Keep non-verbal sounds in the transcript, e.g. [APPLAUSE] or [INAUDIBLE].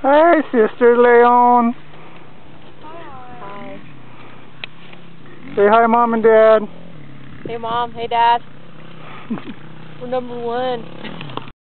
Hey, Sister Leon. Hi. Say hi, Mom and Dad. Hey, Mom. Hey, Dad. [LAUGHS] We're number one.